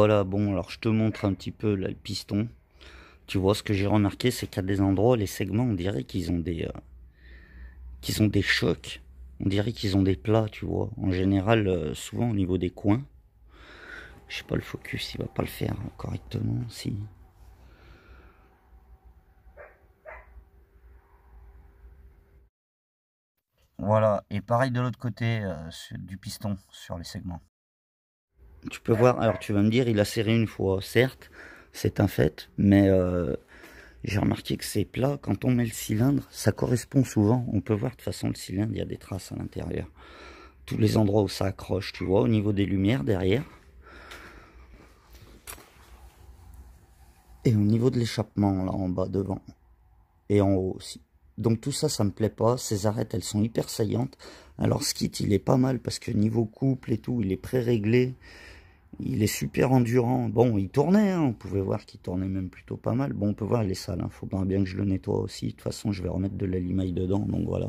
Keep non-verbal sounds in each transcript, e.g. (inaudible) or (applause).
voilà, bon, alors je te montre un petit peu le piston. Tu vois, ce que j'ai remarqué, c'est qu'à des endroits, les segments, on dirait qu'ils ont des... Euh, qu'ils ont des chocs. On dirait qu'ils ont des plats, tu vois. En général, euh, souvent au niveau des coins. Je sais pas le focus, il va pas le faire correctement, si... Voilà, et pareil de l'autre côté euh, du piston sur les segments. Tu peux voir, alors tu vas me dire, il a serré une fois, certes, c'est un fait, mais euh, j'ai remarqué que c'est plat, quand on met le cylindre, ça correspond souvent, on peut voir de toute façon le cylindre, il y a des traces à l'intérieur. Tous les endroits où ça accroche, tu vois, au niveau des lumières derrière. Et au niveau de l'échappement, là en bas, devant. Et en haut aussi. Donc tout ça, ça me plaît pas. Ces arêtes, elles sont hyper saillantes. Alors ce kit, il est pas mal parce que niveau couple et tout, il est pré-réglé. Il est super endurant. Bon, il tournait, hein. on pouvait voir qu'il tournait même plutôt pas mal. Bon, on peut voir les salles, hein. faudra bien que je le nettoie aussi. De toute façon, je vais remettre de la limaille dedans, donc voilà.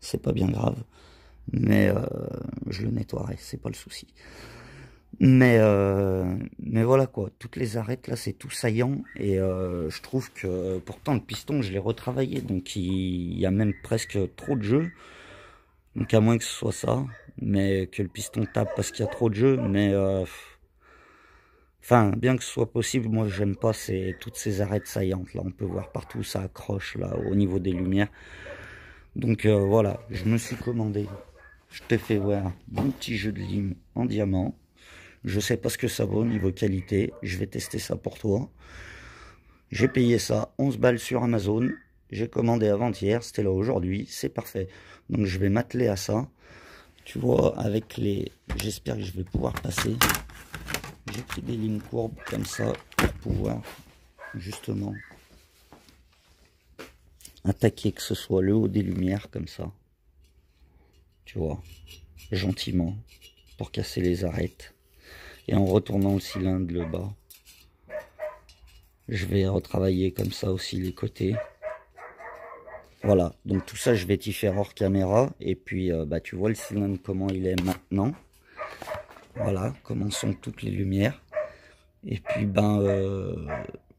C'est pas bien grave. Mais euh, je le nettoierai, c'est pas le souci. Mais, euh, mais voilà quoi, toutes les arêtes là c'est tout saillant. Et euh, je trouve que pourtant le piston je l'ai retravaillé. Donc il, y a même presque trop de jeu. Donc à moins que ce soit ça, mais que le piston tape parce qu'il y a trop de jeu, mais euh, enfin bien que ce soit possible, moi j'aime pas ces, toutes ces arêtes saillantes là, on peut voir partout ça accroche là au niveau des lumières. Donc voilà, je me suis commandé, je te fais voir mon petit jeu de lime en diamant. Je sais pas ce que ça vaut niveau qualité. Je vais tester ça pour toi. J'ai payé ça 11 balles sur Amazon. J'ai commandé avant-hier. C'était là aujourd'hui. C'est parfait. Donc je vais m'atteler à ça. Tu vois, avec les... J'espère que je vais pouvoir passer. J'ai pris des lignes courbes comme ça pour pouvoir justement attaquer que ce soit le haut des lumières comme ça. Tu vois, gentiment pour casser les arêtes et en retournant le cylindre le bas je vais retravailler comme ça aussi les côtés. Voilà. Donc tout ça je vais t'y faire hors caméra. Et puis euh, bah tu vois le cylindre comment il est maintenant. Voilà. Comment sont toutes les lumières. Et puis ben euh,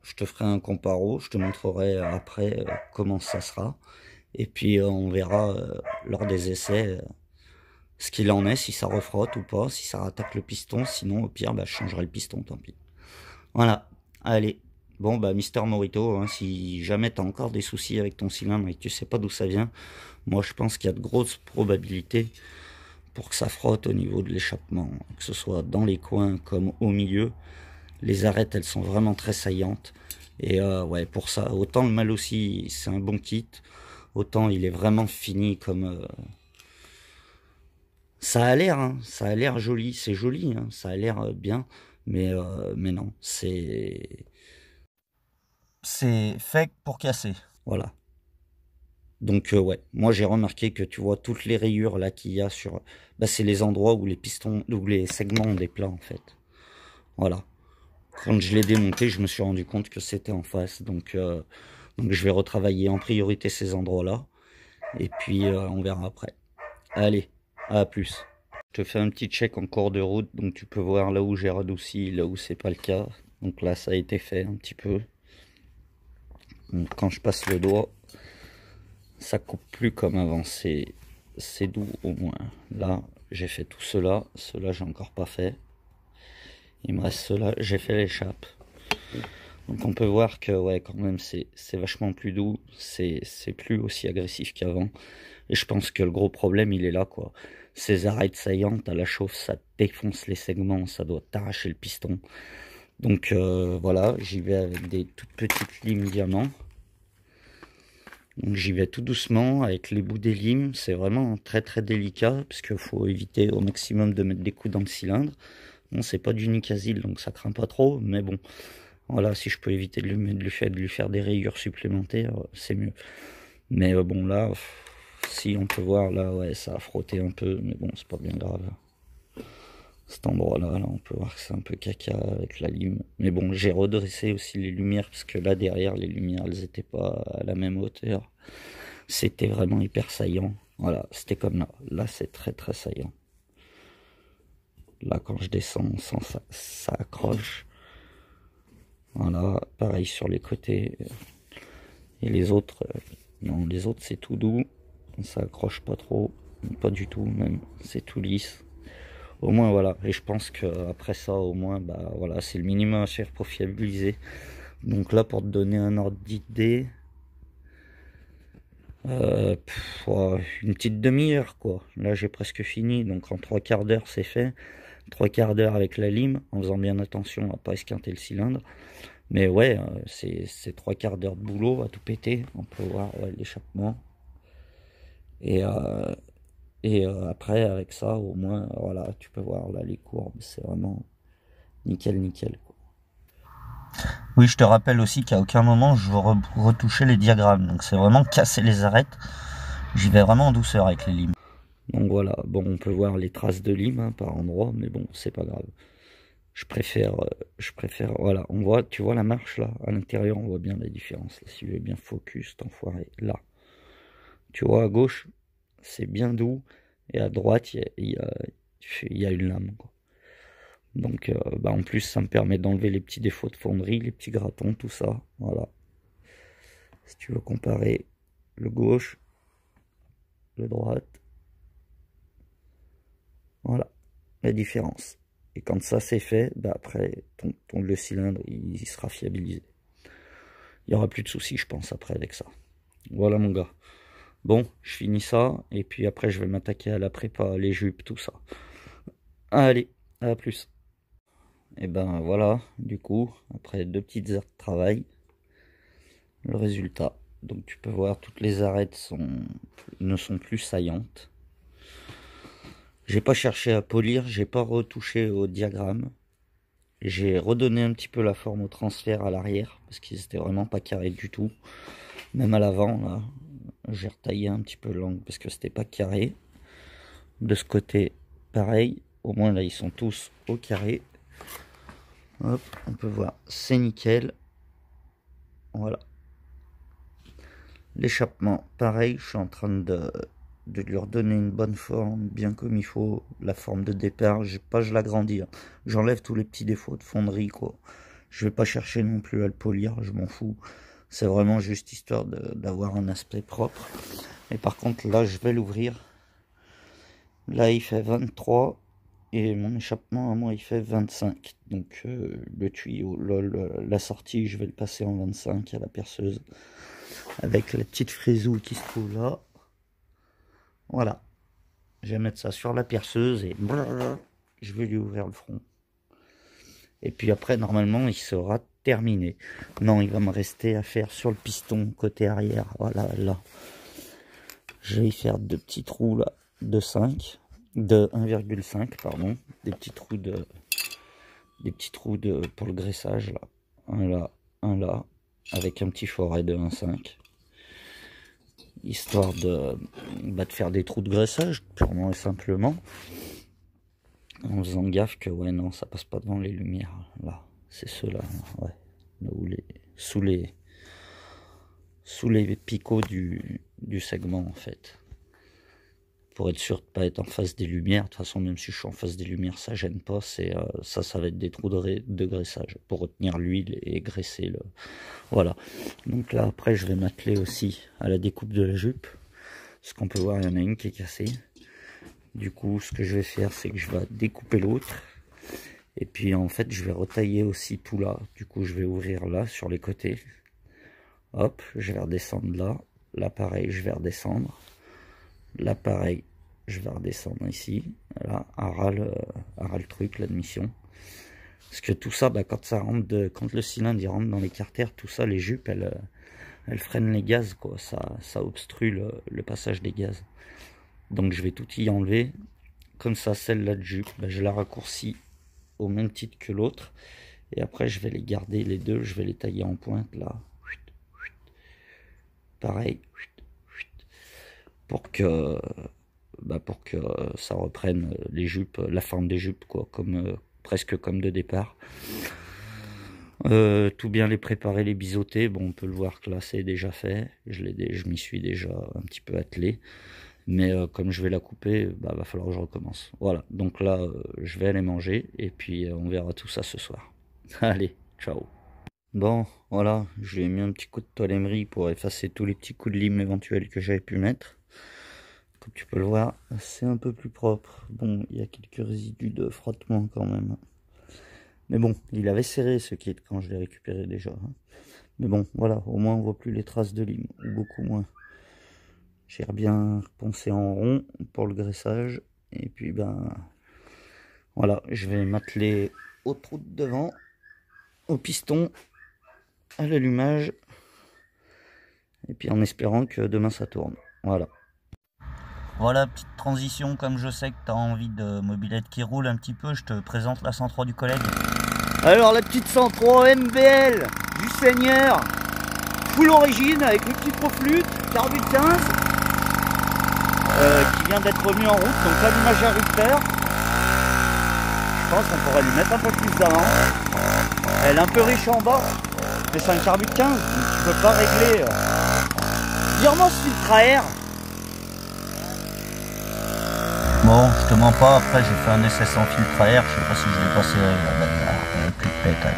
je te ferai un comparo. Je te montrerai après euh, comment ça sera. Et puis on verra lors des essais ce qu'il en est, si ça refrotte ou pas, si ça rattaque le piston. Sinon, au pire, bah, je changerai le piston, tant pis. Voilà, allez. Bon, bah, Mister Morito, hein, si jamais tu as encore des soucis avec ton cylindre et que tu sais pas d'où ça vient, moi, je pense qu'il y a de grosses probabilités pour que ça frotte au niveau de l'échappement, que ce soit dans les coins comme au milieu. Les arêtes, elles sont vraiment très saillantes. Et euh, ouais, pour ça, autant le mal aussi, c'est un bon kit, autant il est vraiment fini comme... Euh, ça a l'air, hein, ça a l'air joli, c'est joli, hein, ça a l'air euh, bien, mais, euh, mais non, c'est... C'est fait pour casser, voilà. Donc euh, ouais, moi j'ai remarqué que tu vois toutes les rayures là qu'il y a sur... Bah, c'est les endroits où les pistons, où les segments ont des plats en fait. Voilà. Quand je l'ai démonté, je me suis rendu compte que c'était en face, donc, donc je vais retravailler en priorité ces endroits-là, et puis on verra après. Allez plus. Je te fais un petit check en cours de route, donc tu peux voir là où j'ai radouci, là où c'est pas le cas. Donc là, ça a été fait un petit peu. quand je passe le doigt, ça coupe plus comme avant. C'est doux au moins. Là, j'ai fait tout cela. Cela, j'ai encore pas fait. Il me reste cela. J'ai fait l'échappe. Donc on peut voir que ouais quand même c'est vachement plus doux, c'est plus aussi agressif qu'avant. Et je pense que le gros problème il est là quoi. Ces arêtes saillantes à la chauffe, ça défonce les segments, ça doit t'arracher le piston. Donc euh, voilà, j'y vais avec des toutes petites limes diamants. Donc j'y vais tout doucement avec les bouts des limes. C'est vraiment très très délicat parce qu'il faut éviter au maximum de mettre des coups dans le cylindre. Bon, c'est pas du Nicasil donc ça craint pas trop, mais bon, voilà, si je peux éviter de lui, faire, de faire des rayures supplémentaires, c'est mieux. Mais euh, bon là, si on peut voir là, ouais, ça a frotté un peu, mais bon, c'est pas bien grave. Cet endroit-là, là, on peut voir que c'est un peu caca avec la lime. Mais bon, j'ai redressé aussi les lumières, parce que là, derrière, les lumières, elles étaient pas à la même hauteur. C'était vraiment hyper saillant. Voilà, c'était comme là. Là, c'est très très saillant. Là, quand je descends, ça, ça accroche. Voilà, pareil sur les côtés. Et les autres, euh, non, les autres c'est tout doux. Ça accroche pas trop, pas du tout même. C'est tout lisse. Au moins voilà. Et je pense que après ça, au moins, bah voilà, c'est le minimum à faire pour. Donc là, pour te donner un ordre d'idée, euh, une petite demi-heure quoi. Là j'ai presque fini, donc en trois quarts d'heure c'est fait. Trois quarts d'heure avec la lime, en faisant bien attention à pas esquinter le cylindre. Mais ouais, euh, c'est trois quarts d'heure de boulot à tout péter. On peut voir l'échappement. Et, euh, et après avec ça, au moins, voilà, tu peux voir là les courbes, c'est vraiment nickel nickel. Oui, je te rappelle aussi qu'à aucun moment je veux retoucher les diagrammes. Donc c'est vraiment casser les arêtes. J'y vais vraiment en douceur avec les limes. Donc voilà, bon, on peut voir les traces de lime hein, par endroit, mais bon, c'est pas grave. Je préfère, euh, je préfère, voilà, on voit, tu vois la marche là, à l'intérieur, on voit bien la différence. si je veux bien focus, t'enfoiré, là. Tu vois, à gauche, c'est bien doux, et à droite, il y a, une lame, quoi. Donc euh, bah, en plus ça me permet d'enlever les petits défauts de fonderie, les petits gratons, tout ça. Voilà. Si tu veux comparer le gauche, le droite. Voilà la différence. Et quand ça c'est fait, bah après ton, le cylindre il, sera fiabilisé. Il n'y aura plus de soucis je pense après avec ça. Voilà mon gars. Bon, je finis ça et puis après je vais m'attaquer à la prépa, les jupes, tout ça. Allez, à plus. Et ben voilà, du coup, après deux petites heures de travail, le résultat. Donc tu peux voir, toutes les arêtes ne sont plus saillantes. J'ai pas cherché à polir, j'ai pas retouché au diagramme. J'ai redonné un petit peu la forme au transfert à l'arrière, parce qu'ils étaient vraiment pas carrés du tout. Même à l'avant, là, j'ai retaillé un petit peu l'angle parce que c'était pas carré. De ce côté, pareil. Au moins là, ils sont tous au carré. Hop, on peut voir, c'est nickel. Voilà. L'échappement, pareil, je suis en train de, de, lui redonner une bonne forme, bien comme il faut. La forme de départ, je pas je l'agrandis. Hein. J'enlève tous les petits défauts de fonderie, quoi. Je vais pas chercher non plus à le polir, je m'en fous. C'est vraiment juste histoire d'avoir un aspect propre. Et par contre, là, je vais l'ouvrir. Là, il fait 23 et mon échappement à moi il fait 25 donc euh, le tuyau la sortie je vais le passer en 25 à la perceuse avec la petite frisouille qui se trouve là voilà je vais mettre ça sur la perceuse et je vais lui ouvrir le front et puis après normalement il sera terminé. Non il va me rester à faire sur le piston côté arrière. Voilà là. Je vais faire deux petits trous là de 5 de 1,5 pardon. Des petits trous de des petits trous de pour le graissage là. Un là un là avec un petit forêt de 1,5 histoire de, bah, de faire des trous de graissage purement et simplement. En faisant gaffe que ouais non ça passe pas devant les lumières là c'est ceux là ouais où les sous les sous les picots du, du segment en fait pour être sûr de pas être en face des lumières. De toute façon, même si je suis en face des lumières, ça gêne pas. C'est euh, ça, ça va être des trous de, de graissage pour retenir l'huile et graisser le. Voilà. Donc là, après, je vais m'atteler aussi à la découpe de la jupe. Ce qu'on peut voir, il y en a une qui est cassée. Du coup, ce que je vais faire, c'est que je vais découper l'autre. Et puis, en fait, je vais retailler aussi tout là. Du coup, je vais ouvrir là, sur les côtés. Hop, je vais redescendre là. Là, pareil, je vais redescendre. Là, pareil, je vais redescendre ici. Voilà, à le, le truc, l'admission. Parce que tout ça, bah, quand ça rentre, le cylindre rentre dans les carters, tout ça, les jupes, elles, elles freinent les gaz. Ça, ça obstrue le, passage des gaz. Donc je vais tout y enlever. Comme ça, celle-là de jupe, bah, je la raccourcis au même titre que l'autre. Et après, je vais les garder les deux. Je vais les tailler en pointe, là. Pareil pour que bah pour que ça reprenne les jupes, la forme des jupes, quoi, comme presque comme de départ. Euh, tout bien les préparer, les biseauter. Bon, on peut le voir que là c'est déjà fait. Je l'ai, je m'y suis déjà un petit peu attelé. Mais euh, comme je vais la couper, bah, va falloir que je recommence. Voilà, donc là, euh, je vais aller manger et puis euh, on verra tout ça ce soir. (laughs) Allez, ciao. Bon, voilà, je lui ai mis un petit coup de toilemmerie pour effacer tous les petits coups de lime éventuels que j'avais pu mettre. Comme tu peux le voir, c'est un peu plus propre. Bon, il y a quelques résidus de frottement quand même. Mais bon, il avait serré ce kit quand je l'ai récupéré déjà. Hein. Mais bon, voilà, au moins on voit plus les traces de lime, ou beaucoup moins. J'ai bien poncé en rond pour le graissage. Et puis ben voilà, je vais m'atteler au trou de devant, au piston, à l'allumage. Et puis en espérant que demain ça tourne. Voilà. Voilà, petite transition, comme je sais que tu as envie de mobilette qui roule un petit peu, je te présente la 103 du collègue. Alors la petite 103 MBL du Seigneur, full origine avec le petit proflute, carbure 15, euh, qui vient d'être remis en route, donc l'allumage à rupteur. Je pense qu'on pourrait lui mettre un peu plus d'avant. Elle est un peu riche en bas, mais c'est un carbure 15, donc tu peux pas régler. Euh... Dire-moi ce filtre à air. Bon, je te mens pas, après j'ai fait un essai sans filtre à air, je sais pas si je l'ai passé avec plus de pète.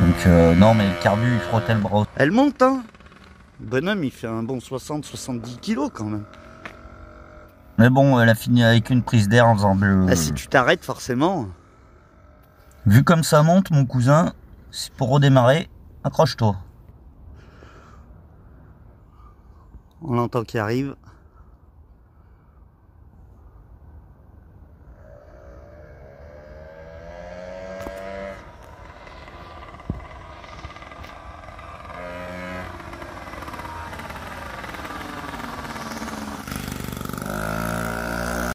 Donc euh, non mais le carbu il frottait le bras. Elle monte hein bonhomme il fait un bon 60-70 kilos quand même. Mais bon, elle a fini avec une prise d'air en faisant bleu. Ah, si tu t'arrêtes, forcément. Vu comme ça monte, mon cousin, pour redémarrer, accroche-toi. On l'entend qui arrive.